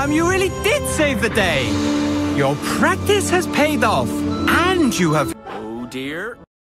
time you really did save the day. Your practice has paid off, and you have... Oh dear.